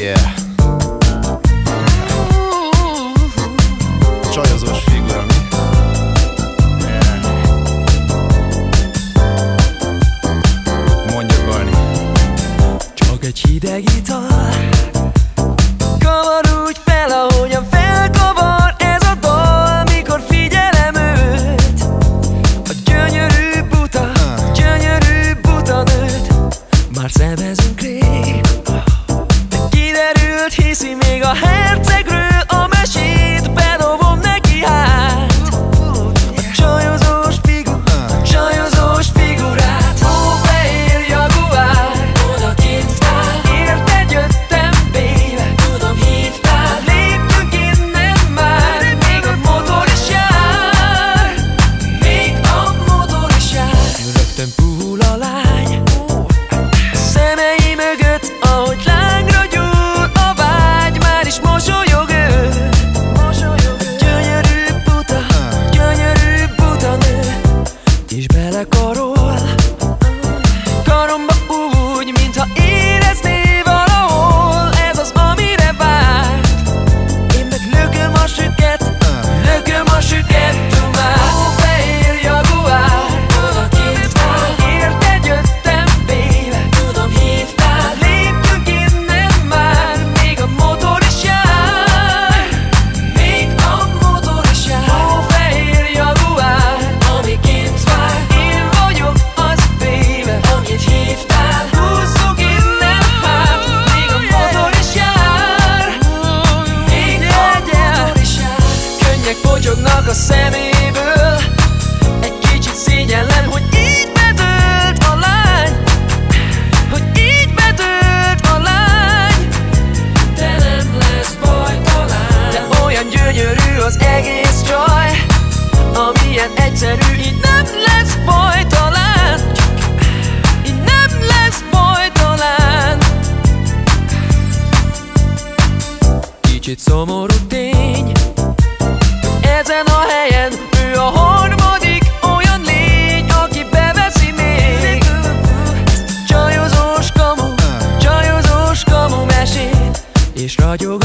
Yeah. Figura mi? Yeah. Mondja Barney. Csak hideg ital a szeméből. Egy kicsit szégyellem, hogy így bedőlt a lány. Hogy így bedőlt a lány. De nem lesz baj talán. De olyan gyönyörű az egész csaj Amilyen egyszerű, így nem lesz baj talán. Így nem lesz baj talán. Kicsit szomorú tény ezen a helyen. Ő a harmadik olyan lény, aki beveszi még Csajozós kamu, csajozós kamu mesét És ragyog